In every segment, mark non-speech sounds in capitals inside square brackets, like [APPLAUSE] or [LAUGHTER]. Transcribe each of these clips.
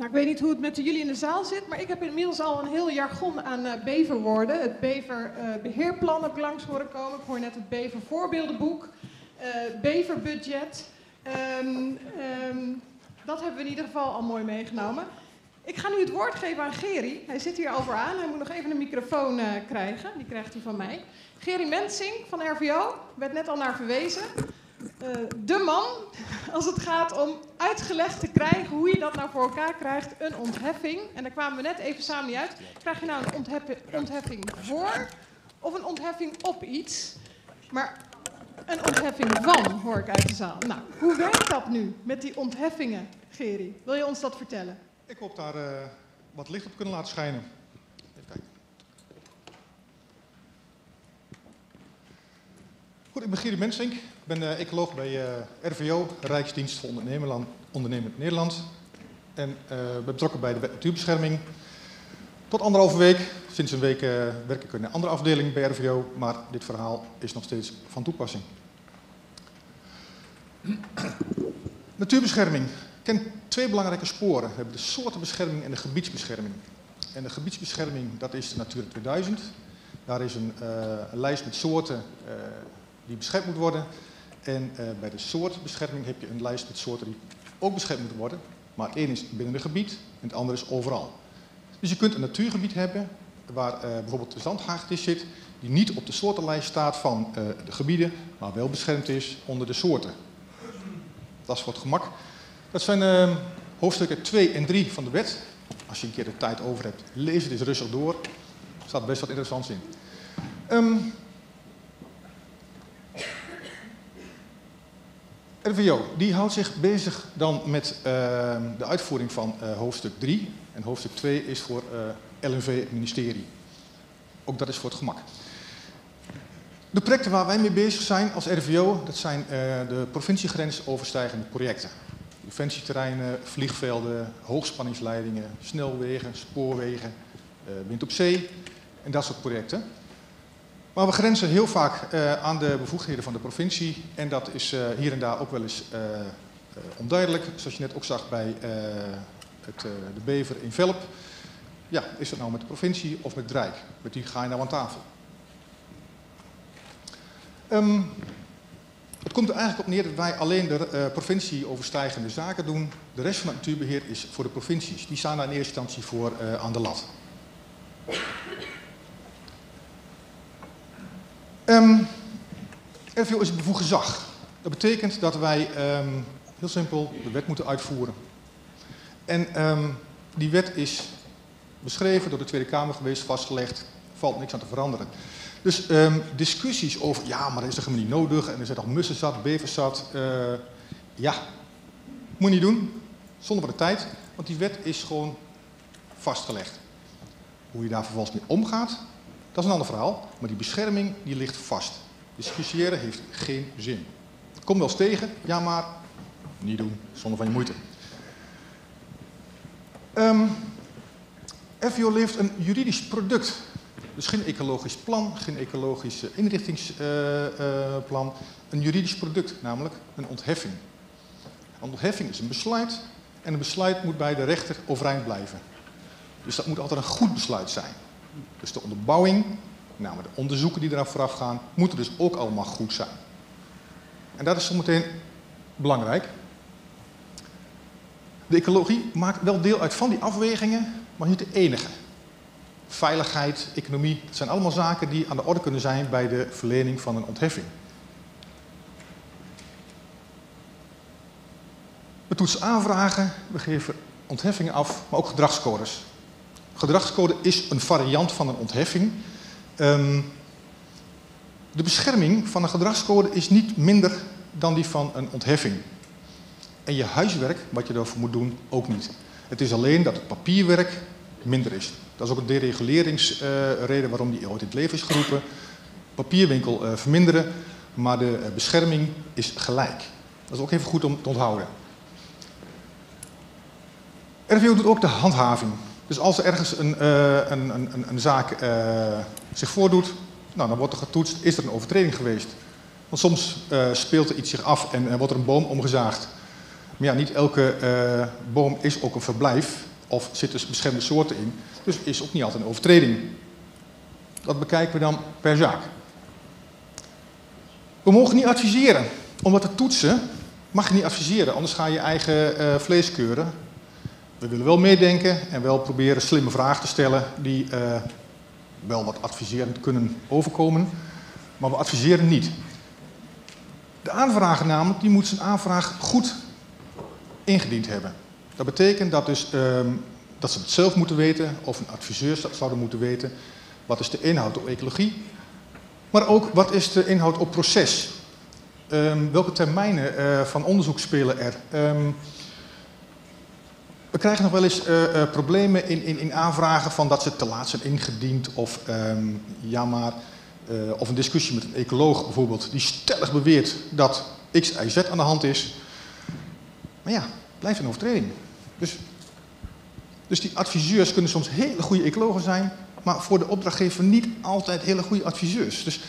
Nou, ik weet niet hoe het met jullie in de zaal zit, maar ik heb inmiddels al een heel jargon aan uh, beverwoorden. Het beverbeheerplan uh, heb ik langs horen komen. Ik hoor net het bevervoorbeeldenboek, uh, beverbudget. Um, um, dat hebben we in ieder geval al mooi meegenomen. Ik ga nu het woord geven aan Geri. Hij zit hier over aan. Hij moet nog even een microfoon krijgen. Die krijgt hij van mij. Geri Mensing van RVO, werd net al naar verwezen. Uh, de man, [LAUGHS] als het gaat om uitgelegd te krijgen hoe je dat nou voor elkaar krijgt, een ontheffing. En daar kwamen we net even samen niet uit. Krijg je nou een ontheffing, ontheffing voor of een ontheffing op iets? Maar een ontheffing van, hoor ik uit de zaal. Nou, hoe werkt dat nu met die ontheffingen, Geri? Wil je ons dat vertellen? Ik hoop daar uh, wat licht op kunnen laten schijnen. Even kijken. Goed, ik ben Geri Mensink. Ik ben uh, ecoloog bij uh, RVO, Rijksdienst voor Ondernemerland, Ondernemend Nederland. En uh, ben betrokken bij de wet natuurbescherming. Tot anderhalve week. Sinds een week werk ik in een andere afdeling bij RVO, maar dit verhaal is nog steeds van toepassing. [CLEARS THROAT] Natuurbescherming kent twee belangrijke sporen. Hebben de soortenbescherming en de gebiedsbescherming. En de gebiedsbescherming, dat is de Natura 2000. Daar is een, lijst met soorten die beschermd moet worden. En uh, bij de soortbescherming heb je een lijst met soorten die ook beschermd moeten worden. Maar ene is binnen een gebied en het andere is overal. Dus je kunt een natuurgebied hebben waar bijvoorbeeld de zandhagedis zit, die niet op de soortenlijst staat van de gebieden, maar wel beschermd is onder de soorten. Dat is voor het gemak. Dat zijn uh, hoofdstukken 2 en 3 van de wet. Als je een keer de tijd over hebt, lees het eens rustig door. Er staat best wat interessants in. Um, RVO, die houdt zich bezig dan met uh, de uitvoering van uh, hoofdstuk 3. En hoofdstuk 2 is voor uh, LNV, ministerie. Ook dat is voor het gemak. De projecten waar wij mee bezig zijn als RVO, dat zijn de provinciegrens overstijgende projecten defensieterreinen, vliegvelden, hoogspanningsleidingen, snelwegen, spoorwegen, wind op zee en dat soort projecten. Maar we grenzen heel vaak uh, aan de bevoegdheden van de provincie en dat is uh, hier en daar ook wel eens onduidelijk. Zoals je net ook zag bij het, de bever in Velp. Ja, is dat nou met de provincie of met het Rijk? Met die ga je nou aan tafel. Um, het komt er eigenlijk op neer dat wij alleen de provincie overstijgende zaken doen. De rest van het natuurbeheer is voor de provincies. Die staan daar in eerste instantie voor aan de lat. Um, RVO is het bevoegd gezag. Dat betekent dat wij, um, heel simpel, de wet moeten uitvoeren. En um, die wet is beschreven door de Tweede Kamer geweest, vastgelegd. Valt niks aan te veranderen. Dus um, discussies over, ja, maar dat is toch helemaal niet nodig en er zijn toch mussen zat, bevers zat. Uh, ja, moet je niet doen, zonder wat de tijd, want die wet is gewoon vastgelegd. Hoe je daar vervolgens mee omgaat, dat is een ander verhaal, maar die bescherming die ligt vast. Discussiëren heeft geen zin. Kom wel eens tegen, ja maar, niet doen, zonder van je moeite. Um, FVO levert een juridisch product dus geen ecologisch plan, geen ecologisch inrichtingsplan. Uh, uh, een juridisch product, namelijk een ontheffing. Een ontheffing is een besluit en een besluit moet bij de rechter overeind blijven. Dus dat moet altijd een goed besluit zijn. Dus de onderbouwing, namelijk de onderzoeken die eraan vooraf gaan, moeten dus ook allemaal goed zijn. En dat is zometeen belangrijk. De ecologie maakt wel deel uit van die afwegingen, maar niet de enige veiligheid, economie. Het zijn allemaal zaken die aan de orde kunnen zijn bij de verlening van een ontheffing. We toetsen aanvragen, we geven ontheffingen af, maar ook gedragscodes. Gedragscode is een variant van een ontheffing. Um, de bescherming van een gedragscode is niet minder dan die van een ontheffing. En je huiswerk, wat je daarvoor moet doen, ook niet. Het is alleen dat het papierwerk minder is. Dat is ook een dereguleringsreden uh, waarom die ooit in het leven is geroepen. Papierwinkel uh, verminderen, maar de uh, bescherming is gelijk. Dat is ook even goed om te onthouden. RVO doet ook de handhaving. Dus als er ergens een, een, een, een zaak zich voordoet, nou, dan wordt er getoetst, is er een overtreding geweest. Want soms speelt er iets zich af en wordt er een boom omgezaagd. Maar ja, niet elke boom is ook een verblijf. of zitten beschermde soorten in. Dus is ook niet altijd een overtreding. Dat bekijken we dan per zaak. We mogen niet adviseren, omdat te toetsen mag je niet adviseren, anders ga je eigen vlees keuren. We willen wel meedenken en wel proberen slimme vragen te stellen die uh, wel wat adviserend kunnen overkomen, maar we adviseren niet. De aanvrager namelijk, die moet zijn aanvraag goed ingediend hebben. Dat betekent dat, dus, um, dat ze het zelf moeten weten, of een adviseur zouden moeten weten, wat is de inhoud op ecologie, maar ook wat is de inhoud op proces. Um, welke termijnen uh, van onderzoek spelen er? Um, we krijgen nog wel eens uh, uh, problemen in, in, in, aanvragen van dat ze te laat zijn ingediend of um, ja maar, of een discussie met een ecoloog bijvoorbeeld die stellig beweert dat X, Y, Z aan de hand is. Maar ja, blijft een overtreding. Dus, dus die adviseurs kunnen soms hele goede ecologen zijn, maar voor de opdrachtgever niet altijd hele goede adviseurs. Dus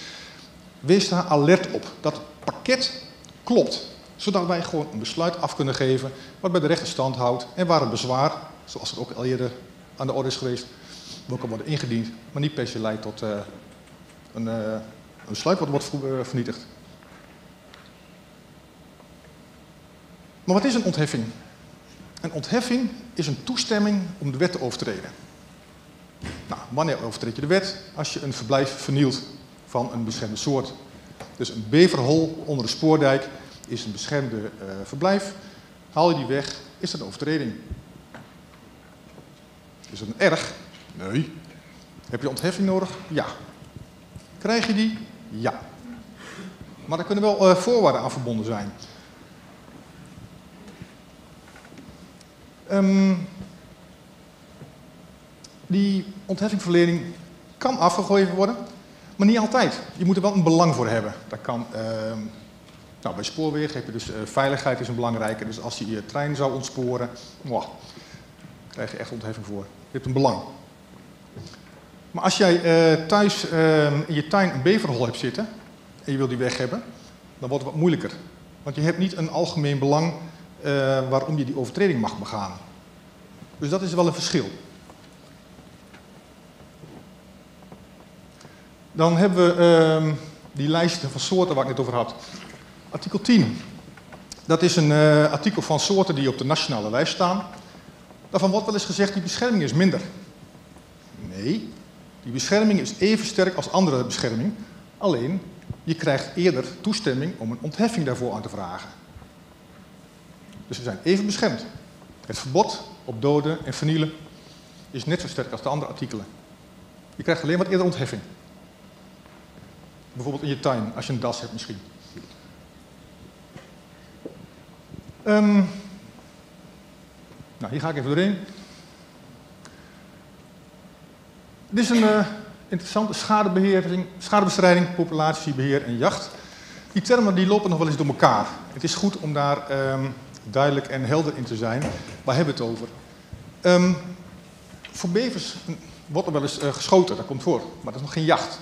wees daar alert op. Dat pakket klopt. Zodat wij gewoon een besluit af kunnen geven wat bij de rechter stand houdt en waar een bezwaar, zoals het ook al eerder aan de orde is geweest, wel kan worden ingediend, maar niet per se leidt tot uh, een, uh, een, besluit wat wordt uh, vernietigd. Maar wat is een ontheffing? Een ontheffing is een toestemming om de wet te overtreden. Nou, wanneer overtreed je de wet? Als je een verblijf vernielt van een beschermde soort. Dus een beverhol onder de spoordijk is een beschermde uh, verblijf. Haal je die weg, is dat een overtreding. Is dat een erg? Nee. Heb je ontheffing nodig? Ja. Krijg je die? Ja. Maar er kunnen wel uh, voorwaarden aan verbonden zijn. Um, die ontheffingverlening kan afgegeven worden, maar niet altijd. Je moet er wel een belang voor hebben. Dat kan, uh, nou, bij spoorwegen heb je dus uh, veiligheid is een belangrijke. Dus als je je trein zou ontsporen, wow, krijg je echt ontheffing voor. Je hebt een belang. Maar als jij uh, thuis ehm, in je tuin een beverhol hebt zitten en je wil die weg hebben, dan wordt het wat moeilijker. Want je hebt niet een algemeen belang uh, waarom je die overtreding mag begaan. Dus dat is wel een verschil. Dan hebben we uh, die lijst van soorten waar ik net over had. Artikel 10. Dat is een uh, artikel van soorten die op de nationale lijst staan. Daarvan wordt wel eens gezegd, die bescherming is minder. Nee, die bescherming is even sterk als andere bescherming. Alleen, je krijgt eerder toestemming om een ontheffing daarvoor aan te vragen. Dus ze zijn even beschermd. Het verbod op doden en vernielen is net zo sterk als de andere artikelen. Je krijgt alleen wat eerder ontheffing. Bijvoorbeeld in je tuin, als je een das hebt misschien. Um, nou, hier ga ik even doorheen. Dit is een uh, interessante schadebeheersing, schadebestrijding, populatiebeheer en jacht. Die termen die lopen nog wel eens door elkaar. Het is goed om daar um, duidelijk en helder in te zijn. Waar hebben we het over? Um, voor bevers wordt er wel eens uh, geschoten, dat komt voor. Maar dat is nog geen jacht.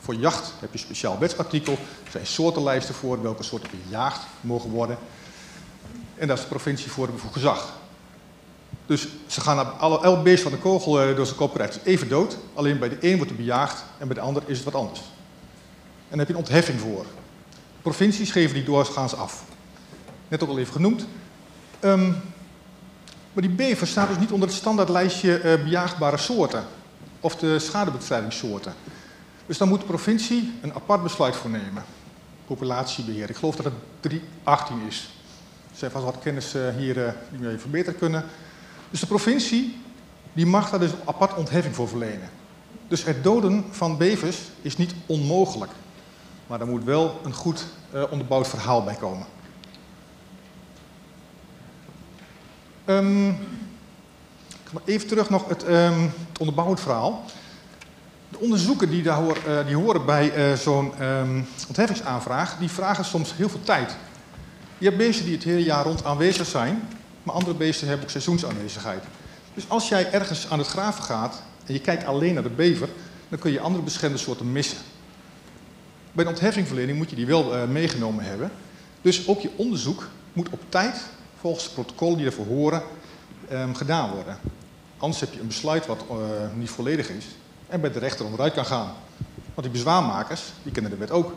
Voor jacht heb je een speciaal wetsartikel. Er zijn soortenlijsten voor welke soorten gejaagd mogen worden. En daar is de provincie voor, gezag. Dus ze gaan alle, elk beest van de kogel uh, door zijn kop krijgt even dood. Alleen bij de een wordt er bejaagd en bij de ander is het wat anders. En daar heb je een ontheffing voor. Provincies geven die doorgaans af. Net ook al even genoemd. Um, maar die bever staat dus niet onder het standaardlijstje uh, bejaagbare soorten. Of de schadebestrijdingssoorten. Dus dan moet de provincie een apart besluit voor nemen. Populatiebeheer. Ik geloof dat het 318 is. Zijn vast wat kennis uh, hier uh, die we even beter kunnen. Dus de provincie die mag daar dus apart ontheffing voor verlenen. Dus het doden van bevers is niet onmogelijk. Maar er moet wel een goed uh, onderbouwd verhaal bij komen. Um, even terug nog het, um, het onderbouwd verhaal. De onderzoeken die, daar uh, die horen bij zo'n um, ontheffingsaanvraag, die vragen soms heel veel tijd. Je hebt beesten die het hele jaar rond aanwezig zijn, maar andere beesten hebben ook seizoensaanwezigheid. Dus als jij ergens aan het graven gaat en je kijkt alleen naar de bever, dan kun je andere beschermde soorten missen. Bij de ontheffingverlening moet je die wel uh, meegenomen hebben. Dus ook je onderzoek moet op tijd, volgens de protocollen die ervoor horen, um, gedaan worden. Anders heb je een besluit wat uh, niet volledig is en bij de rechter onderuit kan gaan. Want die bezwaarmakers, die kennen de wet ook.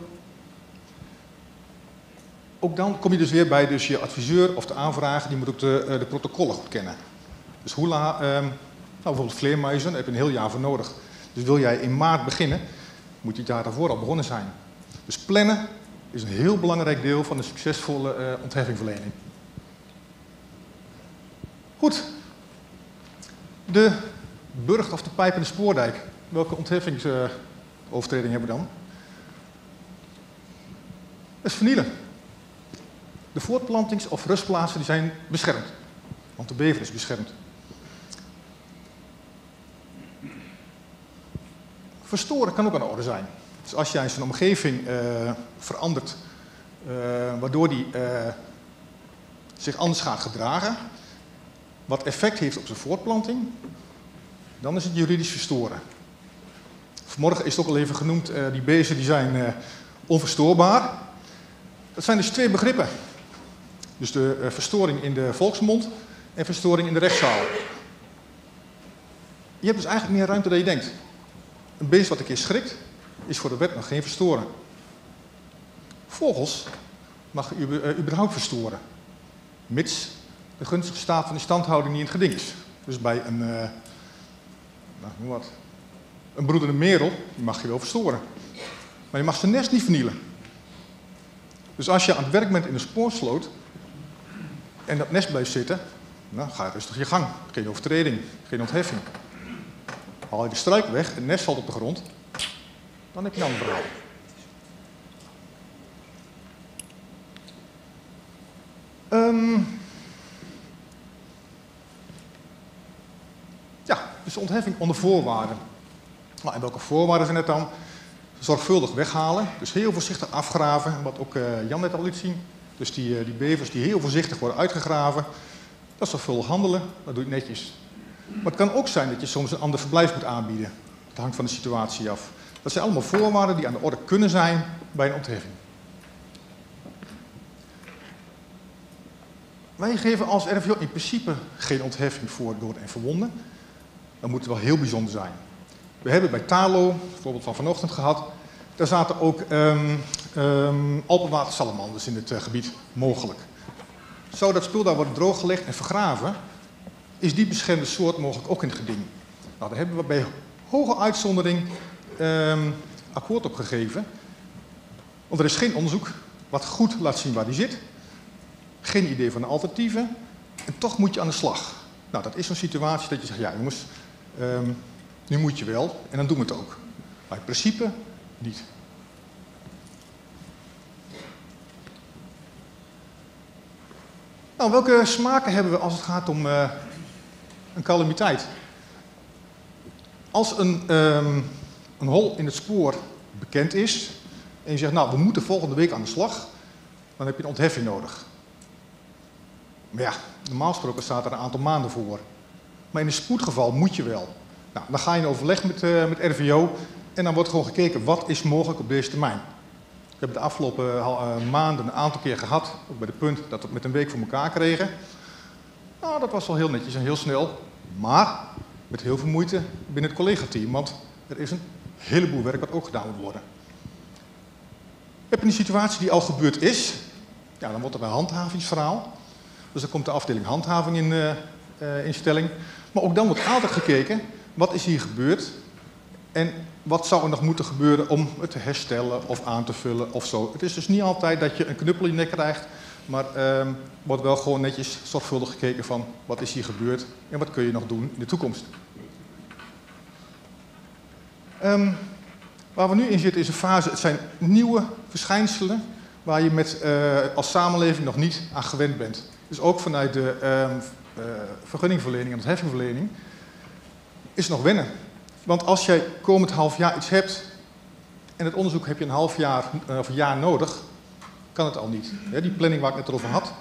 Ook dan kom je dus weer bij dus je adviseur of de aanvrager, die moet ook de, uh, de protocollen goed kennen. Dus hoe la, um, nou bijvoorbeeld vleermuizen, daar heb je een heel jaar voor nodig. Dus wil jij in maart beginnen, moet je daar daarvoor al begonnen zijn. Dus plannen is een heel belangrijk deel van de succesvolle uh, ontheffingverlening. Goed. De burcht of de pijp en de spoordijk. Welke ontheffingsovertreding hebben we dan? Dat is vernielen. De voortplantings- of rustplaatsen die zijn beschermd. Want de bever is beschermd. Verstoren kan ook aan de orde zijn. Dus als jij zijn omgeving uh, verandert, uh, waardoor die uh, zich anders gaat gedragen, wat effect heeft op zijn voortplanting, dan is het juridisch verstoren. Vanmorgen is het ook al even genoemd, die beesten die zijn onverstoorbaar. Dat zijn dus twee begrippen. Dus de verstoring in de volksmond en verstoring in de rechtszaal. Je hebt dus eigenlijk meer ruimte dan je denkt. Een beest wat een keer schrikt, is voor de wet nog geen verstoren. Vogels mag u uh, überhaupt verstoren, mits de gunstige staat van de standhouding niet in het geding is. Dus bij een, uh, nou, wat, een broedende merel, die mag je wel verstoren. Maar je mag zijn nest niet vernielen. Dus als je aan het werk bent in een spoorsloot en dat nest blijft zitten, nou, ga rustig je gang. Geen overtreding, geen ontheffing. Haal je de struik weg, het nest valt op de grond, dan heb je een verhaal. Um, ja, dus ontheffing onder voorwaarden. Nou, en welke voorwaarden zijn het dan? Zorgvuldig weghalen, dus heel voorzichtig afgraven, wat ook uh, Jan net al liet zien. Dus die, uh, die bevers die heel voorzichtig worden uitgegraven, dat is zorgvuldig handelen, dat doe je netjes. Maar het kan ook zijn dat je soms een ander verblijf moet aanbieden. Het hangt van de situatie af. Dat zijn allemaal voorwaarden die aan de orde kunnen zijn bij een ontheffing. Wij geven als RVO in principe geen ontheffing voor dood en verwonden. Dat moet wel heel bijzonder zijn. We hebben bij Talo, bijvoorbeeld van vanochtend gehad, daar zaten ook um, um, alpenwatersalamanders in het uh, gebied mogelijk. Zou dat spul daar worden drooggelegd en vergraven, is die beschermde soort mogelijk ook in het geding. Nou, daar hebben we bij hoge uitzondering um, akkoord op gegeven. Want er is geen onderzoek wat goed laat zien waar die zit. Geen idee van de alternatieven. En toch moet je aan de slag. Nou, dat is zo'n situatie dat je zegt, ja jongens, nu moet je wel. En dan doen we het ook. Maar in principe niet. Nou, welke smaken hebben we als het gaat om uh, een calamiteit? Als een, um, een hol in het spoor bekend is en je zegt, nou, we moeten volgende week aan de slag, dan heb je een ontheffing nodig. Maar ja, normaal gesproken staat er een aantal maanden voor. Maar in een spoedgeval moet je wel. Nou, dan ga je in overleg met, uh, met RVO en dan wordt gewoon gekeken wat is mogelijk op deze termijn. We hebben de afgelopen uh, maanden een aantal keer gehad, ook bij de punt dat we het met een week voor elkaar kregen. Nou, dat was wel heel netjes en heel snel, maar met heel veel moeite binnen het collega-team, want er is een heleboel werk wat ook gedaan moet worden. Heb je een situatie die al gebeurd is, ja, dan wordt er een handhavingsverhaal. Dus dan komt de afdeling handhaving in, uh, uh, in stelling. Maar ook dan wordt altijd gekeken, wat is hier gebeurd en wat zou er nog moeten gebeuren om het te herstellen of aan te vullen of zo. Het is dus niet altijd dat je een knuppel in je nek krijgt, maar uh, wordt wel gewoon netjes zorgvuldig gekeken van wat is hier gebeurd en wat kun je nog doen in de toekomst. Um, waar we nu in zitten is een fase, het zijn nieuwe verschijnselen waar je met, uh, als samenleving nog niet aan gewend bent. Dus ook vanuit de um, uh, vergunningverlening en de heffingverlening is nog wennen. Want als jij komend half jaar iets hebt en het onderzoek heb je een half jaar uh, of een jaar nodig, kan het al niet. Die planning waar ik het over had.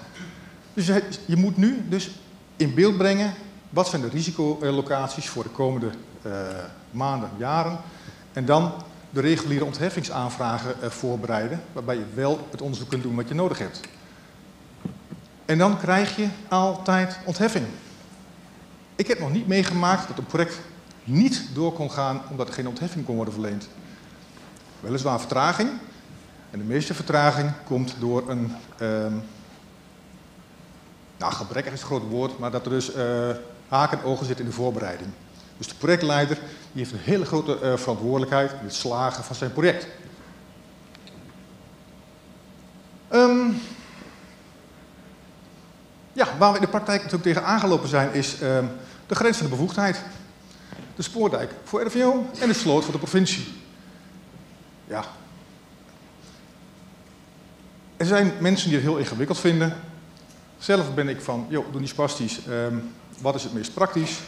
Dus je, je, moet nu dus in beeld brengen wat zijn de risicolocaties voor de komende uh, maanden, jaren. En dan de reguliere ontheffingsaanvragen uh, voorbereiden, waarbij je wel het onderzoek kunt doen wat je nodig hebt. En dan krijg je altijd ontheffing. Ik heb nog niet meegemaakt dat een project niet door kon gaan omdat er geen ontheffing kon worden verleend. Weliswaar vertraging. En de meeste vertraging komt door een, ehm nou gebrekkig is het groot woord, maar dat er dus uh, haken en ogen zit in de voorbereiding. Dus de projectleider die heeft een hele grote uh, verantwoordelijkheid in het slagen van zijn project. Um, ja, waar we in de praktijk natuurlijk tegen aangelopen zijn, is um, de grens van de bevoegdheid. De spoordijk voor RVO en de sloot voor de provincie. Ja. Er zijn mensen die het heel ingewikkeld vinden. Zelf ben ik van, joh, doe niet spastisch. Um, wat is het meest praktisch?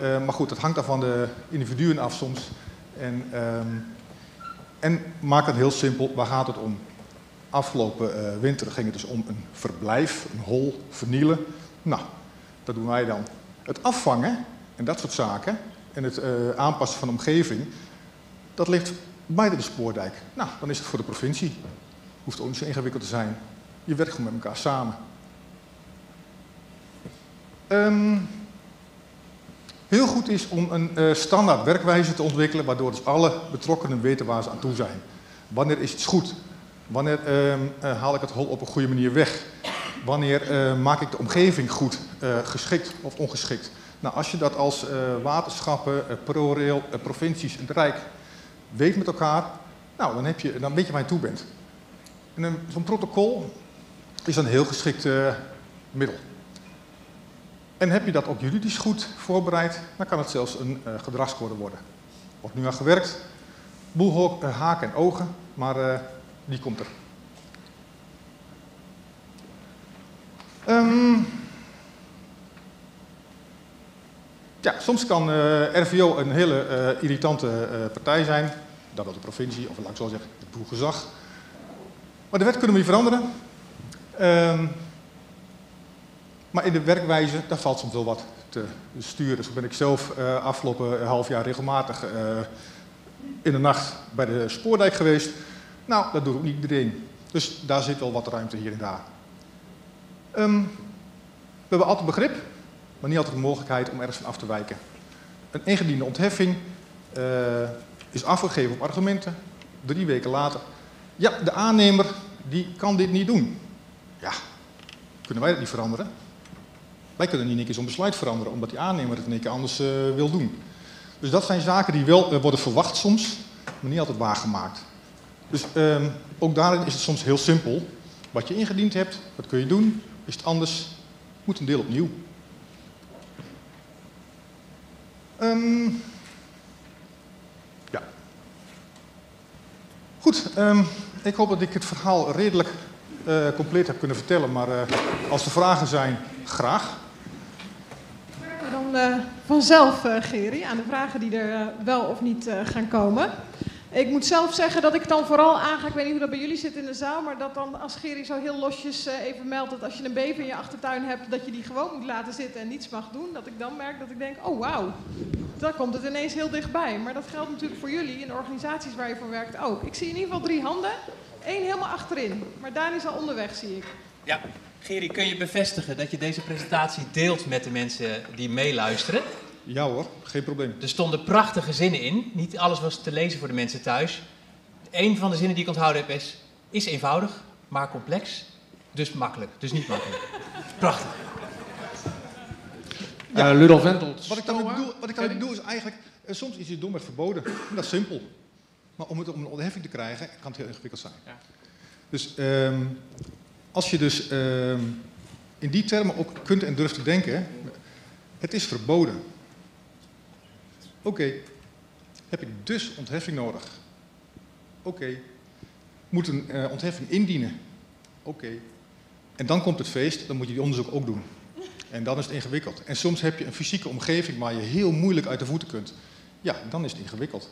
Uh, maar goed, het hangt dan van de individuen af soms. En, um, en maak het heel simpel, waar gaat het om? Afgelopen uh, winter ging het dus om een verblijf, een hol, vernielen. Nou, dat doen wij dan. Het afvangen en dat soort zaken en het uh, aanpassen van de omgeving, dat ligt bij de spoordijk. Nou, dan is het voor de provincie. Hoeft ook niet zo ingewikkeld te zijn. Je werkt gewoon met elkaar samen. Um, heel goed is om een uh, standaard werkwijze te ontwikkelen, waardoor dus alle betrokkenen weten waar ze aan toe zijn. Wanneer is het goed? Wanneer um, uh, haal ik het hol op een goede manier weg? Wanneer maak ik de omgeving goed geschikt of ongeschikt? Nou, als je dat als waterschappen, ProRail, provincies en het Rijk weet met elkaar, nou, dan, heb je, dan weet je waar je toe bent. En zo'n protocol is een heel geschikt middel. En heb je dat ook juridisch goed voorbereid, dan kan het zelfs een uh, gedragscode worden. Wordt nu aan gewerkt. Boel haken en ogen, maar uh, die komt er. Um, ja, soms kan RVO een hele irritante partij zijn. Dat wel de provincie, of laat ik zo zeggen, het boelgezag. Maar de wet kunnen we niet veranderen. Um, maar in de werkwijze, daar valt soms wel wat te sturen. Zo ben ik zelf uh, afgelopen half jaar regelmatig in de nacht bij de spoordijk geweest. Nou, dat doet ook niet iedereen. Dus daar zit wel wat ruimte hier en daar. Um, we hebben altijd begrip, maar niet altijd de mogelijkheid om ergens van af te wijken. Een ingediende ontheffing uh, is afgegeven op argumenten. Drie weken later. Ja, de aannemer die kan dit niet doen. Ja, kunnen wij dat niet veranderen? Wij kunnen niet in zo'n besluit veranderen, omdat die aannemer het in keer anders uh, wil doen. Dus dat zijn zaken die wel uh, worden verwacht soms, maar niet altijd waargemaakt. Dus um, ook daarin is het soms heel simpel. Wat je ingediend hebt, wat kun je doen? Is het anders? Moet een deel opnieuw. Um, ja. Goed, um, ik hoop dat ik het verhaal redelijk uh, compleet heb kunnen vertellen, maar als er vragen zijn, graag dan uh, vanzelf, Geri, aan de vragen die er wel of niet gaan komen. Ik moet zelf zeggen dat ik dan vooral aanga, ik weet niet hoe dat bij jullie zit in de zaal, maar dat dan als Geri zo heel losjes even meldt dat als je een bever in je achtertuin hebt, dat je die gewoon moet laten zitten en niets mag doen, dat ik dan merk dat ik denk, oh wauw, dan komt het ineens heel dichtbij. Maar dat geldt natuurlijk voor jullie in organisaties waar je voor werkt ook. Ik zie in ieder geval drie handen, één helemaal achterin, maar Daan is al onderweg, zie ik. Ja, Geri, kun je bevestigen dat je deze presentatie deelt met de mensen die meeluisteren? Ja hoor, geen probleem. Er stonden prachtige zinnen in. Niet alles was te lezen voor de mensen thuis. Een van de zinnen die ik onthouden heb is... is eenvoudig, maar complex. Dus makkelijk. Dus niet makkelijk. [LAUGHS] Prachtig. Ja, uh, Ludolf. Wat ik daarmee bedoel, wat ik daarmee bedoel is eigenlijk... Uh, soms is het domweg verboden. Dat is simpel. Maar om het om een onderheffing te krijgen, kan het heel ingewikkeld zijn. Ja. Dus... Um, als je dus uh, in die termen ook kunt en durft te denken, het is verboden. Oké, heb ik dus ontheffing nodig? Oké, moet een uh, ontheffing indienen? Oké. En dan komt het feest, dan moet je die onderzoek ook doen. En dan is het ingewikkeld. En soms heb je een fysieke omgeving waar je heel moeilijk uit de voeten kunt. Ja, dan is het ingewikkeld.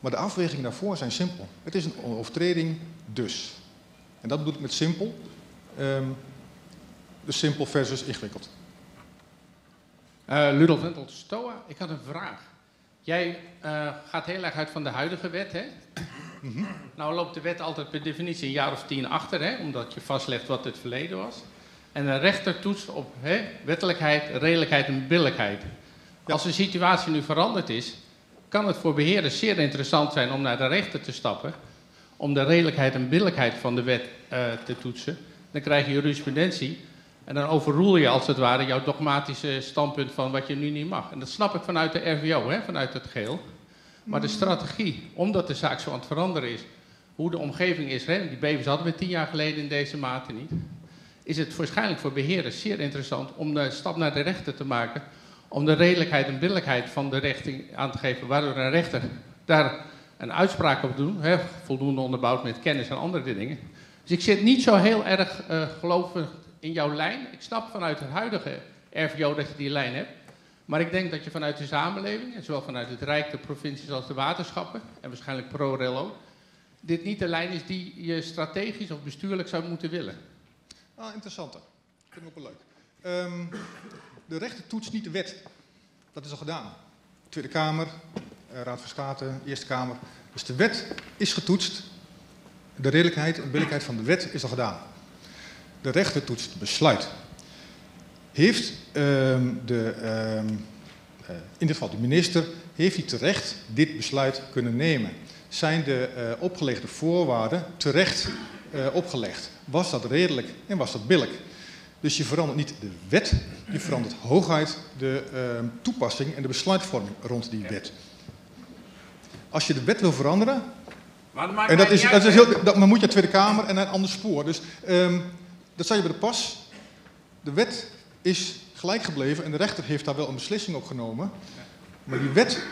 Maar de afwegingen daarvoor zijn simpel. Het is een overtreding, dus. En dat bedoel ik met simpel. Um, dus simpel versus ingewikkeld. Uh, Ludolf Wendel Stoa, ik had een vraag. Jij uh, gaat heel erg uit van de huidige wet, hè? Mm -hmm. Nou loopt de wet altijd per definitie een jaar of tien achter, hè? Omdat je vastlegt wat het verleden was. En een rechter toetst op hè, wettelijkheid, redelijkheid en billijkheid. Als de situatie nu veranderd is, kan het voor beheerders zeer interessant zijn om naar de rechter te stappen. Om de redelijkheid en billijkheid van de wet uh, te toetsen. Dan krijg je jurisprudentie. En dan overroel je als het ware jouw dogmatische standpunt van wat je nu niet mag. En dat snap ik vanuit de RVO, hè, vanuit het geheel. Maar de strategie, omdat de zaak zo aan het veranderen is, hoe de omgeving is, hè, die bevers hadden we tien jaar geleden in deze mate niet, is het waarschijnlijk voor beheerders zeer interessant om de stap naar de rechter te maken, om de redelijkheid en billijkheid van de richting aan te geven, waardoor een rechter daar een uitspraak op doet, hè, voldoende onderbouwd met kennis en andere dingen. Dus ik zit niet zo heel erg uh, gelovig in jouw lijn. Ik snap vanuit het huidige RVO dat je die lijn hebt. Maar ik denk dat je vanuit de samenleving, en zowel vanuit het Rijk, de provincies als de waterschappen, en waarschijnlijk ProRail ook, dit niet de lijn is die je strategisch of bestuurlijk zou moeten willen. Ah, interessant. Dat vind ik ook wel leuk. Um, de rechter toetst niet de wet. Dat is al gedaan. Tweede Kamer, eh, Raad van State, Eerste Kamer. Dus de wet is getoetst. De redelijkheid en billijkheid van de wet is al gedaan. De rechter toetst het besluit. Heeft um, de, um, uh, in dit geval de minister, heeft hij terecht dit besluit kunnen nemen? Zijn de uh, opgelegde voorwaarden terecht uh, opgelegd? Was dat redelijk en was dat billig? Dus je verandert niet de wet, je verandert hooguit de uh, toepassing en de besluitvorming rond die wet. Als je de wet wil veranderen, maar en dat is, dat is heel, dat, dan moet je Tweede Kamer en een ander spoor. Dus um, dat zou je bij de pas. De wet is gelijk gebleven en de rechter heeft daar wel een beslissing op genomen. Maar die wet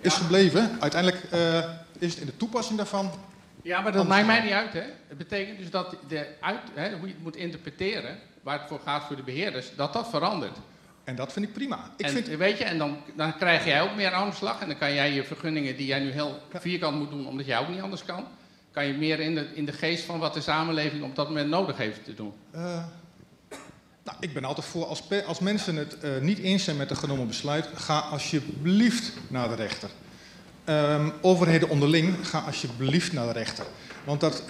is gebleven. Uiteindelijk uh, is het in de toepassing daarvan. Ja, maar dat maakt mij niet uit. Hè? Het betekent dus dat de uit, hè, hoe je het moet interpreteren, waar het voor gaat voor de beheerders, dat dat verandert. En dat vind ik prima. Ik en, vind... Weet je, en dan, dan krijg jij ook meer aanslag. En dan kan jij je vergunningen die jij nu heel vierkant moet doen, omdat jij ook niet anders kan, kan je meer in de, in de geest van wat de samenleving op dat moment nodig heeft te doen. Uh, nou, ik ben altijd voor, als, als mensen het uh, niet eens zijn met een genomen besluit, ga alsjeblieft naar de rechter. Um, overheden onderling, ga alsjeblieft naar de rechter. Want dat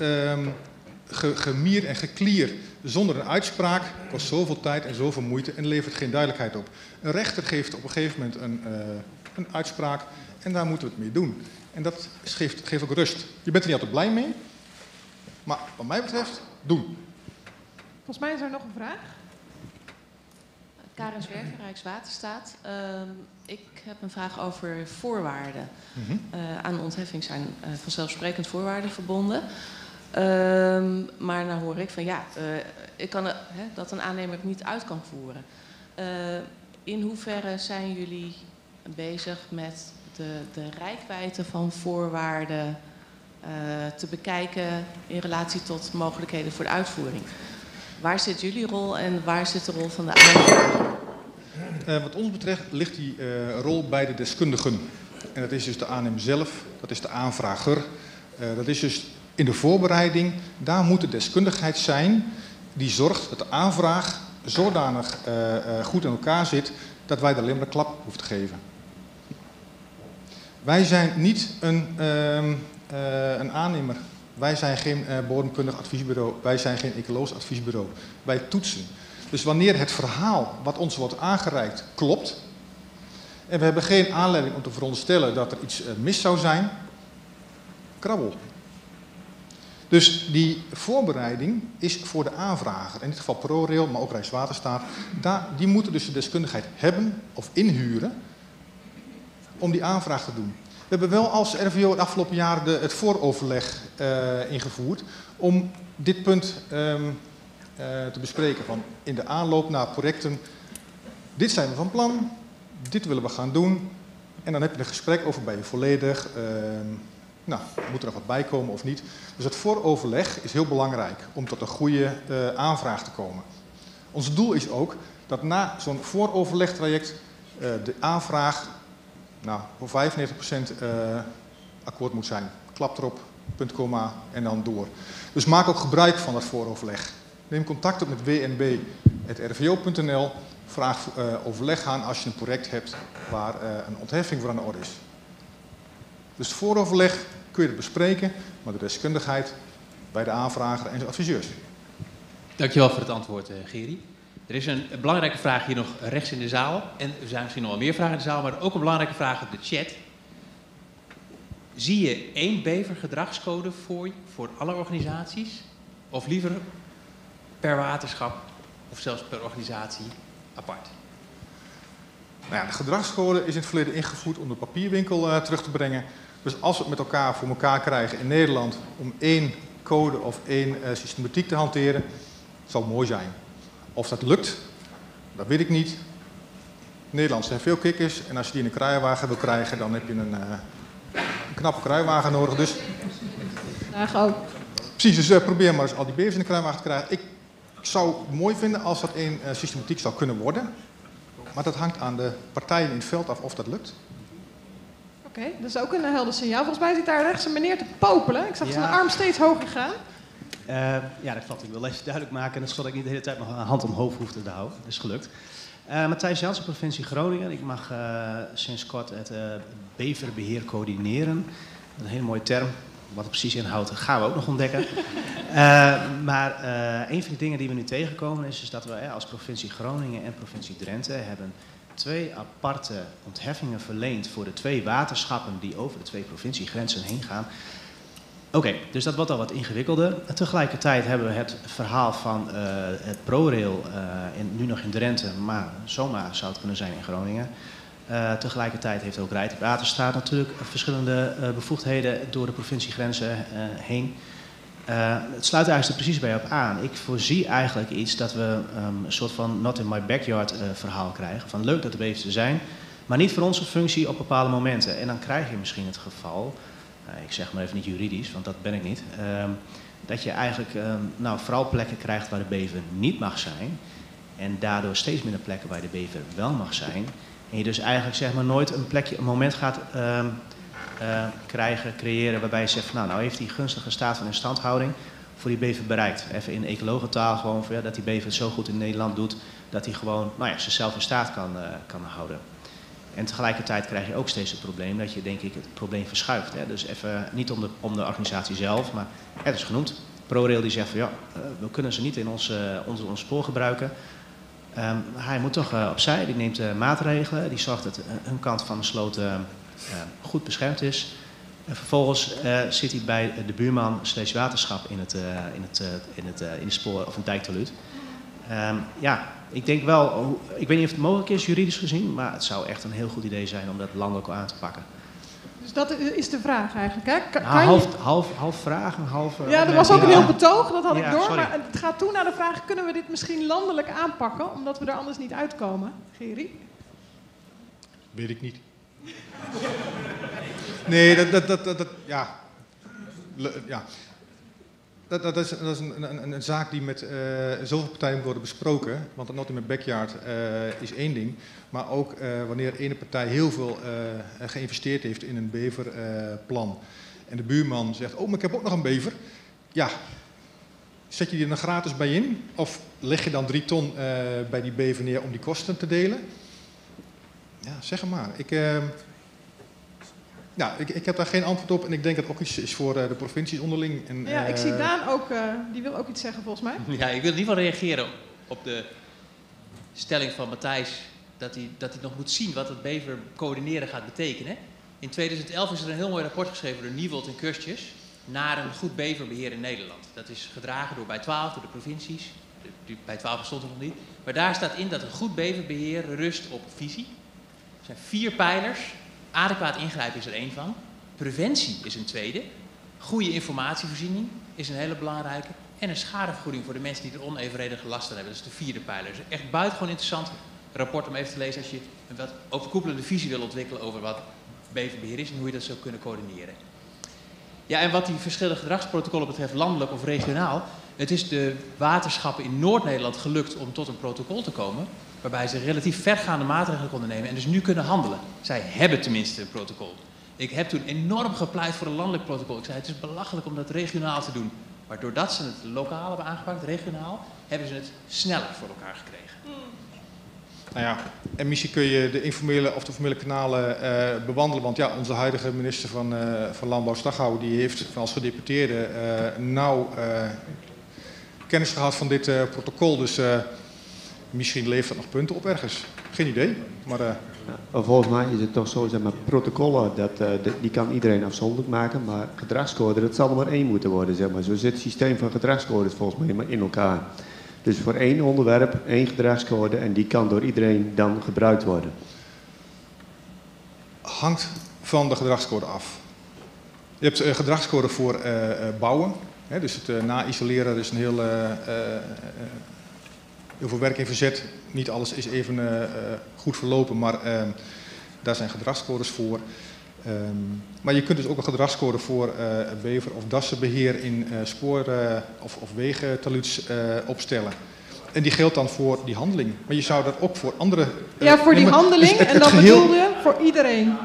ge, gemier en geklier zonder een uitspraak kost zoveel tijd en zoveel moeite en levert geen duidelijkheid op. Een rechter geeft op een gegeven moment een, uh, een uitspraak en daar moeten we het mee doen. En dat geeft, geeft ook rust. Je bent er niet altijd blij mee, maar wat mij betreft, doen. Volgens mij is er nog een vraag. Karen Zwerver, Rijkswaterstaat. Uh, ik heb een vraag over voorwaarden. Mm -hmm. uh, aan ontheffing zijn uh, vanzelfsprekend voorwaarden verbonden. Uh, maar dan hoor ik van ja, uh, ik kan, hè, dat een aannemer het niet uit kan voeren. in hoeverre zijn jullie bezig met de, de rijkwijde van voorwaarden te bekijken in relatie tot mogelijkheden voor de uitvoering? Waar zit jullie rol en waar zit de rol van de aannemer? Uh, wat ons betreft ligt die uh, rol bij de deskundigen. En dat is dus de aannemer zelf, dat is de aanvrager. Dat is dus in de voorbereiding, daar moet de deskundigheid zijn die zorgt dat de aanvraag zodanig goed in elkaar zit dat wij er alleen maar klap hoeven te geven. Wij zijn niet een, ehm, een aannemer wij zijn geen uh, bodemkundig adviesbureau, wij zijn geen ecologisch adviesbureau. Wij toetsen. Dus wanneer het verhaal wat ons wordt aangereikt klopt, en we hebben geen aanleiding om te veronderstellen dat er iets uh, mis zou zijn, krabbel. Dus die voorbereiding is voor de aanvrager, in dit geval ProRail, maar ook Rijkswaterstaat, daar, die moeten dus de deskundigheid hebben of inhuren om die aanvraag te doen. We hebben wel als RVO het afgelopen jaar de, het vooroverleg uh, ingevoerd om dit punt um, uh, te bespreken. Van in de aanloop naar projecten, dit zijn we van plan, dit willen we gaan doen. En dan heb je een gesprek over ben je volledig, uh, nou, moet er nog wat bij komen of niet. Dus het vooroverleg is heel belangrijk om tot een goede uh, aanvraag te komen. Ons doel is ook dat na zo'n vooroverlegtraject de aanvraag nou, voor 95% uh, akkoord moet zijn. Klap erop, punt, komma en dan door. Dus maak ook gebruik van dat vooroverleg. Neem contact op met wnb.rvo.nl. Vraag uh, overleg aan als je een project hebt waar uh, een ontheffing voor aan de orde is. Dus het vooroverleg kun je het bespreken, maar de deskundigheid bij de aanvrager en de adviseurs. Dankjewel voor het antwoord, Geri. Er is een, belangrijke vraag hier nog rechts in de zaal. En er zijn misschien nog wel meer vragen in de zaal, maar ook een belangrijke vraag op de chat. Zie je één bevergedragscode voor, voor alle organisaties? Of liever per waterschap of zelfs per organisatie apart? Nou de gedragscode is in het verleden ingevoerd om de papierwinkel uh, terug te brengen. Dus als we het met elkaar voor elkaar krijgen in Nederland om één code of één uh, systematiek te hanteren, zou mooi zijn. Of dat lukt, dat weet ik niet. Nederland zijn veel kikkers en als je die in een kruiwagen wil krijgen, dan heb je een, uh, een knappe kruiwagen nodig. Dus... Graag ook. Precies, dus uh, probeer maar eens al die bevers in de kruiwagen te krijgen. Ik zou het mooi vinden als dat één uh, systematiek zou kunnen worden. Maar dat hangt aan de partijen in het veld af of dat lukt. Oké, okay, dat is ook een helder signaal. Volgens mij zit daar rechts een meneer te popelen. Ik zag ja. zijn arm steeds hoger gaan. Uh, ja, dat valt ik wel even duidelijk maken. Dat is dat ik niet de hele tijd nog een hand omhoog hoefde te houden. Dat is gelukt. Uh, Matthijs Jansen, provincie Groningen. Ik mag uh, sinds kort het beverbeheer coördineren. Een hele mooie term. Wat het precies inhoudt, gaan we ook nog ontdekken. [LAUGHS] maar een van de dingen die we nu tegenkomen is, is dat we als provincie Groningen en provincie Drenthe hebben twee aparte ontheffingen verleend voor de twee waterschappen die over de twee provinciegrenzen heen gaan. Oké, dus dat wordt al wat ingewikkelder. Tegelijkertijd hebben we het verhaal van uh, het ProRail, uh, in, nu nog in Drenthe, maar zomaar zou het kunnen zijn in Groningen. Uh, tegelijkertijd heeft ook Rijkswaterstaat natuurlijk verschillende bevoegdheden door de provinciegrenzen heen. het sluit eigenlijk precies bij op aan. Ik voorzie eigenlijk iets dat we um, een soort van not in my backyard verhaal krijgen. Van leuk dat er bevers er zijn, maar niet voor onze functie op bepaalde momenten. En dan krijg je misschien het geval ik zeg maar even niet juridisch, want dat ben ik niet. Um, dat je eigenlijk um, nou, vooral plekken krijgt waar de bever niet mag zijn. En daardoor steeds minder plekken waar de bever wel mag zijn. En je dus eigenlijk zeg maar nooit een plekje, een moment gaat um, uh, krijgen, creëren waarbij je zegt nou, nou heeft die gunstige staat van instandhouding voor die bever bereikt. Even in ecologentaal gewoon ja, dat die bever het zo goed in Nederland doet dat hij gewoon nou ja, zichzelf in staat kan, uh, kan houden. En tegelijkertijd krijg je ook steeds het probleem dat je denk ik het probleem verschuift. Hè. Dus even niet om de, de organisatie zelf, maar het is genoemd. ProRail die zegt van ja, uh, we kunnen ze niet in ons, uh, ons, spoor gebruiken. Um, hij moet toch uh, opzij, die neemt maatregelen, die zorgt dat hun kant van de sloot goed beschermd is. En vervolgens zit hij bij de buurman steeds waterschap in het, in het, in het, in spoor of een dijkteluut. Um, ja, ik denk wel, ik weet niet of het mogelijk is juridisch gezien, maar het zou echt een heel goed idee zijn om dat landelijk aan te pakken. Dus dat is de vraag eigenlijk, hè? Kan, nou, half, je... half, half vraag en half... Ja, er was ook een heel betoog, dat had ja, ik door. Sorry. Maar het gaat toe naar de vraag, kunnen we dit misschien landelijk aanpakken, omdat we er anders niet uitkomen? Geri? Weet ik niet. nee, dat, dat, dat, dat, dat ja. ja. Dat, dat, is, dat een, zaak die met uh, zoveel partijen moet worden besproken. Want een not in mijn backyard uh, is één ding. Maar ook uh, wanneer ene partij heel veel geïnvesteerd heeft in een beverplan. en de buurman zegt, oh, maar ik heb ook nog een bever. Ja, zet je die dan gratis bij in? Of leg je dan drie ton bij die bever neer om die kosten te delen? Ja, zeg maar. Ik... Ja, ik, ik heb daar geen antwoord op en ik denk dat het ook iets is voor uh, de provincies onderling. En, ja, ik zie Daan ook, uh, die wil ook iets zeggen volgens mij. [LAUGHS] Ja, ik wil in ieder geval reageren op de stelling van Matthijs dat hij, dat hij nog moet zien wat het bever coördineren gaat betekenen. In 2011 is er een heel mooi rapport geschreven door Niewold en Kurstjes naar een goed beverbeheer in Nederland. Dat is gedragen door bij 12, door de provincies. Bij 12 bestond het nog niet. Maar daar staat in dat een goed beverbeheer rust op visie. Er zijn vier pijlers Adequaat ingrijpen is er één van. Preventie is een tweede. Goede informatievoorziening is een hele belangrijke. En een schadevergoeding voor de mensen die er onevenredige last van hebben. Dat is de vierde pijler. Dus echt buitengewoon interessant rapport om even te lezen als je een wat overkoepelende visie wil ontwikkelen over wat beverbeheer is en hoe je dat zou kunnen coördineren. Ja, en wat die verschillende gedragsprotocollen betreft, landelijk of regionaal. Het is de waterschappen in Noord-Nederland gelukt om tot een protocol te komen waarbij ze relatief vergaande maatregelen konden nemen en dus nu kunnen handelen. Zij hebben tenminste een protocol. Ik heb toen enorm gepleit voor een landelijk protocol. Ik zei, het is belachelijk om dat regionaal te doen. Maar doordat ze het lokaal hebben aangepakt, regionaal, hebben ze het sneller voor elkaar gekregen. Nou ja, en misschien kun je de informele of de formele kanalen uh, bewandelen. Want ja, onze huidige minister van, uh, van Landbouw, Staghouwer, die heeft als gedeputeerde uh, nauw kennis gehad van dit eh, protocol. Dus eh, misschien levert dat nog punten op ergens. Geen idee. Maar eh, volgens mij is het toch zo, zeg maar, protocollen, dat, de- die kan iedereen afzonderlijk maken, maar gedragscode, dat zal er maar één moeten worden, zeg maar. Zo zit het systeem van gedragscodes volgens mij maar in elkaar. Dus voor één onderwerp, één gedragscode en die kan door iedereen dan gebruikt worden. hangt van de gedragscode af. Je hebt een gedragscode voor bouwen. Dus het eh, na-isoleren is een heel, eh, eh, heel veel werk in verzet. Niet alles is even goed verlopen, maar eh, daar zijn gedragscodes voor. Ehm, maar je kunt dus ook een gedragscode voor bever- of dassenbeheer in spoor- of, of wegentaluuts eh, opstellen. En die geldt dan voor die handeling. Maar je zou dat ook voor andere... Ja, voor die handeling. dus [LAUGHS] het- en dan geheel- bedoel je voor iedereen.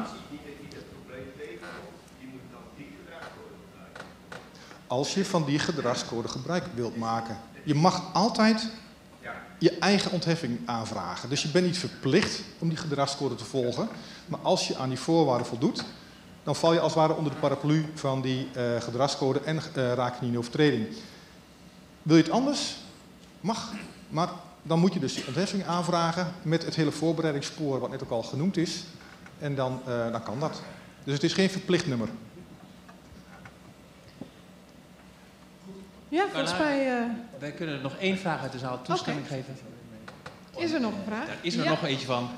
Als je van die gedragscode gebruik wilt maken. Je mag altijd je eigen ontheffing aanvragen. Dus je bent niet verplicht om die gedragscode te volgen. Maar als je aan die voorwaarden voldoet, dan val je als het ware onder de paraplu van die eh, gedragscode en eh, raak je niet in overtreding. Wil je het anders? Mag. Maar dan moet je dus die ontheffing aanvragen met het hele voorbereidingsspoor wat net ook al genoemd is. En dan, eh, dan kan dat. Dus het is geen verplicht nummer. Ja, volgens mij eh, Wij kunnen nog één vraag uit de zaal toestemming geven. is er nog een vraag. Daar is er Ja. nog eentje van.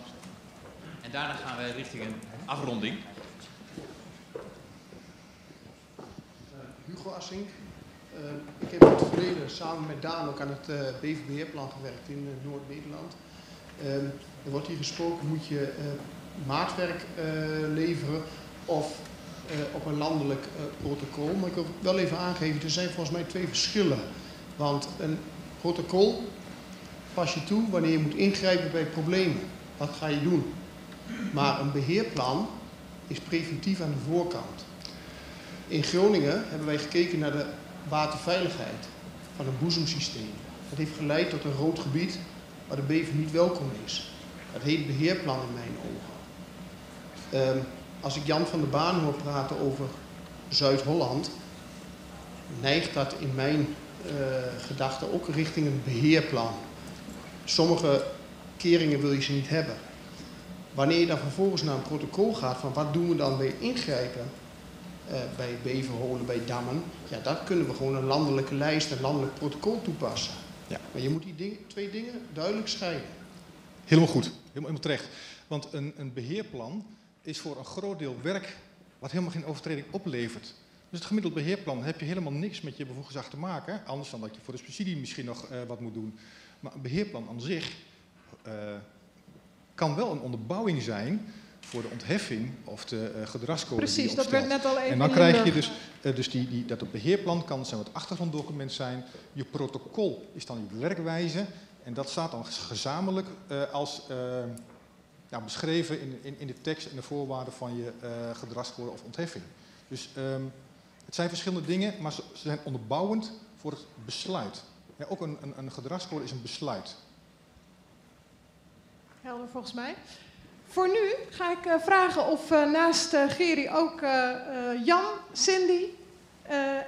En daarna gaan we richting een afronding. Hugo Assink. Eh, ik heb in het verleden samen met Daan ook aan het uh, beverbeheerplan gewerkt in uh, Noord-Nederland. Um, er wordt hier gesproken, moet je uh, maatwerk uh, leveren of op een landelijk protocol. Maar ik wil wel even aangeven, er zijn volgens mij twee verschillen. Want een protocol pas je toe wanneer je moet ingrijpen bij problemen. Wat ga je doen? Maar een beheerplan is preventief aan de voorkant. In Groningen hebben wij gekeken naar de waterveiligheid van een boezemsysteem. Dat heeft geleid tot een rood gebied waar de bever niet welkom is. Dat heet beheerplan in mijn ogen. Um, als ik Jan van der Baan hoor praten over Zuid-Holland, neigt dat in mijn uh, gedachten ook richting een beheerplan. Sommige keringen wil je ze niet hebben. Wanneer je dan vervolgens naar een protocol gaat van wat doen we dan bij ingrijpen, uh, bij beverholen, bij dammen, ja, daar kunnen we gewoon een landelijke lijst, een landelijk protocol toepassen. Ja. Maar je moet die ding, twee dingen duidelijk scheiden. Helemaal goed, helemaal, helemaal terecht. Want een, een beheerplan is voor een groot deel werk wat helemaal geen overtreding oplevert. Dus het gemiddeld beheerplan heb je helemaal niks met je bevoegd gezag te maken. Anders dan dat je voor de subsidie misschien nog uh, wat moet doen. Maar een beheerplan aan zich uh, kan wel een onderbouwing zijn voor de ontheffing of de uh, gedragscode. Precies, dat werd net al even. En dan krijg je dus, uh, dus die, die, dat het beheerplan kan zijn wat achtergronddocument zijn. Je protocol is dan je werkwijze. En dat staat dan gezamenlijk uh, als ja, beschreven in, in, in, de tekst en de voorwaarden van je uh, gedragscode of ontheffing. Dus um, het zijn verschillende dingen, maar ze, zijn onderbouwend voor het besluit. Ja, ook een, een, een gedragscode is een besluit. Helder volgens mij. Voor nu ga ik uh, vragen of uh, naast Geri ook Jan, Cindy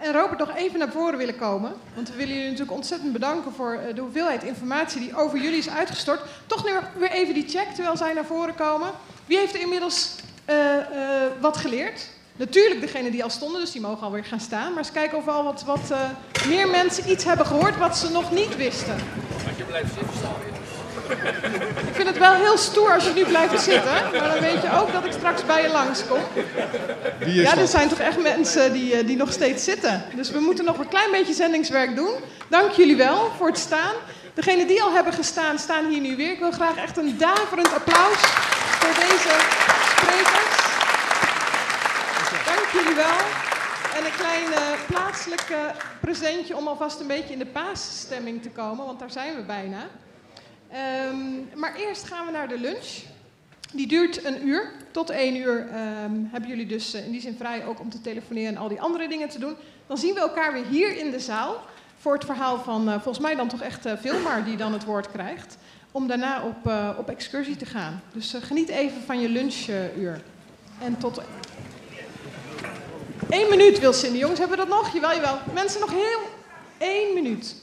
en Robert nog even naar voren willen komen. Want we willen jullie natuurlijk ontzettend bedanken voor de hoeveelheid informatie die over jullie is uitgestort. Toch nu weer even die check terwijl zij naar voren komen. Wie heeft er inmiddels wat geleerd? Natuurlijk degenen die al stonden, dus die mogen alweer gaan staan. Maar eens kijken of al wat, wat meer mensen iets hebben gehoord wat ze nog niet wisten. Als je blijft zitten, staan ik vind het wel heel stoer als je nu blijft zitten. Maar dan weet je ook dat ik straks bij je langskom. Ja, er zijn toch echt mensen die, die nog steeds zitten. Dus we moeten nog een klein beetje zendingswerk doen. Dank jullie wel voor het staan. Degenen die al hebben gestaan, staan hier nu weer. Ik wil graag echt een daverend applaus voor deze sprekers. Dank jullie wel. En een klein uh, plaatselijk uh, presentje om alvast een beetje in de paasstemming te komen, want daar zijn we bijna. Um, maar eerst gaan we naar de lunch. Die duurt een uur. Tot één uur um, hebben jullie dus uh, in die zin vrij ook om te telefoneren en al die andere dingen te doen. Dan zien we elkaar weer hier in de zaal. Voor het verhaal van uh, volgens mij dan toch echt uh, Vilmar die dan het woord krijgt. Om daarna op, op excursie te gaan. Dus geniet even van je lunchuur. En tot. Eén minuut wil Cindy. Jongens, hebben we dat nog? Jawel, jawel. Mensen, nog heel één minuut.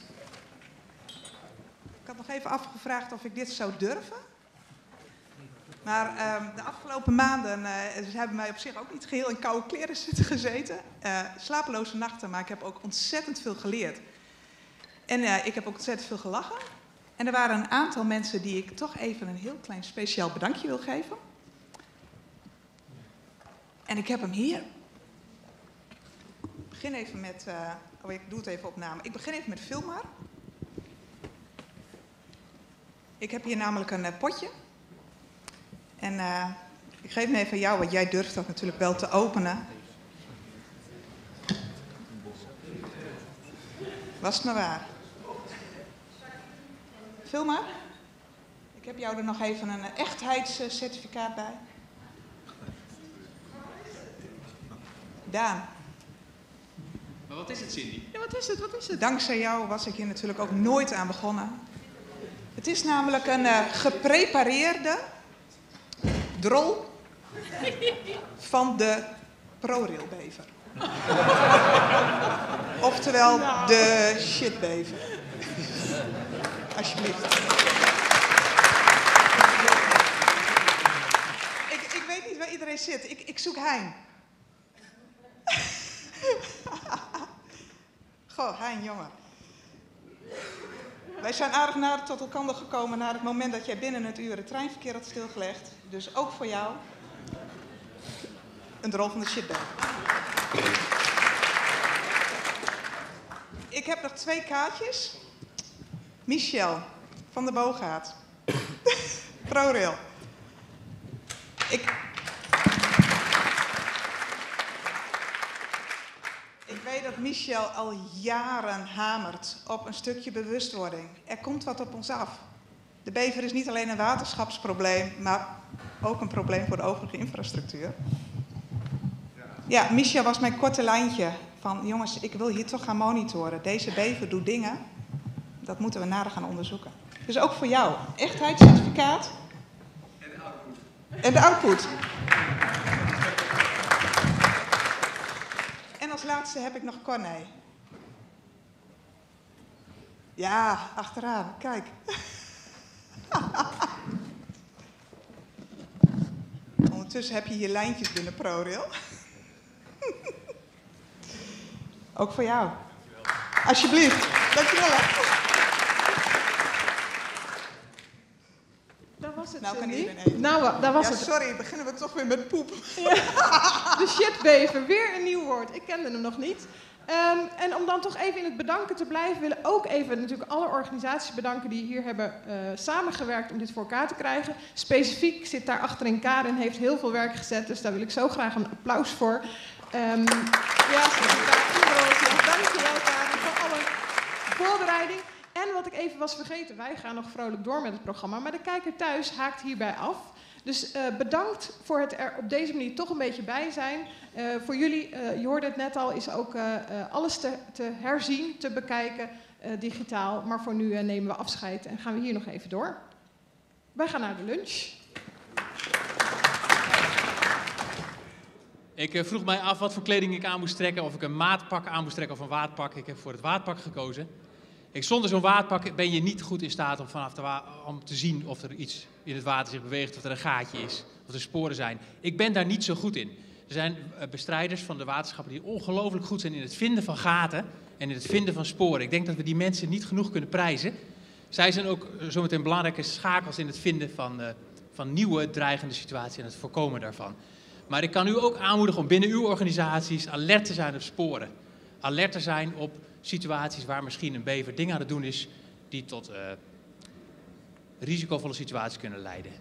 Nog even afgevraagd of ik dit zou durven. Maar ehm, de afgelopen maanden uh, ze hebben mij op zich ook niet geheel in koude kleren [LAUGHS] zitten gezeten. Uh, slapeloze nachten, maar ik heb ook ontzettend veel geleerd. En uh, ik heb ook ontzettend veel gelachen. En er waren een aantal mensen die ik toch even een heel klein speciaal bedankje wil geven. En ik heb hem hier. Ik begin even met. oh, ik doe het even op naam. Ik begin even met Filmar. Ik heb hier namelijk een potje. En uh, ik geef me even aan jou, want jij durft dat natuurlijk wel te openen. Was het maar waar. Vul maar. Ik heb jou er nog even een echtheidscertificaat bij. Daan. Maar wat is het, Cindy? Ja, wat is het? Wat is het? Dankzij jou was ik hier natuurlijk ook nooit aan begonnen. Het is namelijk een uh, geprepareerde drol van de ProRailbever. Oftewel de shitbever. Alsjeblieft. Ik, ik weet niet waar iedereen zit. Ik, ik zoek Hein. [LAUGHS] Goh, Hein, jongen. Wij zijn aardig nader tot elkaar gekomen na het moment dat jij binnen het uur het treinverkeer had stilgelegd. Dus ook voor jou een rol van de shitbag. Ik heb nog twee kaartjes. Michel van de Boogaard. [LAUGHS] ProRail. Ik, Ik weet dat Michel al jaren hamert op een stukje bewustwording. Er komt wat op ons af. De bever is niet alleen een waterschapsprobleem, maar ook een probleem voor de overige infrastructuur. Ja, Michel was mijn korte lijntje van jongens, ik wil hier toch gaan monitoren. Deze bever doet dingen, dat moeten we nader gaan onderzoeken. Dus ook voor jou, echtheidscertificaat. En de output. En de output. Als laatste heb ik nog Corné. Ja, achteraan, kijk. [LAUGHS] Ondertussen heb je hier lijntjes binnen ProRail. [LAUGHS] Ook voor jou. Alsjeblieft. Dankjewel. Dat was het, nou, kan. Nou, daar was ja, het. sorry, beginnen we toch weer met poep. [LAUGHS] De shitbever, weer een nieuw woord. Ik kende hem nog niet. Um, en om dan toch even in het bedanken te blijven, willen ook even natuurlijk alle organisaties bedanken die hier hebben uh, samengewerkt om dit voor elkaar te krijgen. Specifiek zit daar achterin Karin, heeft heel veel werk gezet, dus daar wil ik zo graag een applaus voor. Um, ja, dankjewel Karin voor alle voorbereiding. En wat ik even was vergeten, wij gaan nog vrolijk door met het programma, maar de kijker thuis haakt hierbij af. Dus uh, bedankt voor het er op deze manier toch een beetje bij zijn. Uh, voor jullie, uh, je hoorde het net al, is ook alles te, te, herzien, te bekijken digitaal. Maar voor nu nemen we afscheid en gaan we hier nog even door. Wij gaan naar de lunch. Ik vroeg mij af wat voor kleding ik aan moest trekken. Of ik een maatpak aan moest trekken of een waadpak. Ik heb voor het waadpak gekozen. Ik, zonder zo'n waadpak ben je niet goed in staat om, vanaf om te zien of er iets in het water zich beweegt, of er een gaatje is, of er sporen zijn. Ik ben daar niet zo goed in. Er zijn bestrijders van de waterschappen die ongelooflijk goed zijn in het vinden van gaten en in het vinden van sporen. Ik denk dat we die mensen niet genoeg kunnen prijzen. Zij zijn ook zometeen belangrijke schakels in het vinden van, uh, van nieuwe dreigende situaties en het voorkomen daarvan. Maar ik kan u ook aanmoedigen om binnen uw organisaties alert te zijn op sporen. Alert te zijn op situaties waar misschien een bever dingen aan het doen is die tot uh, risicovolle situaties kunnen leiden.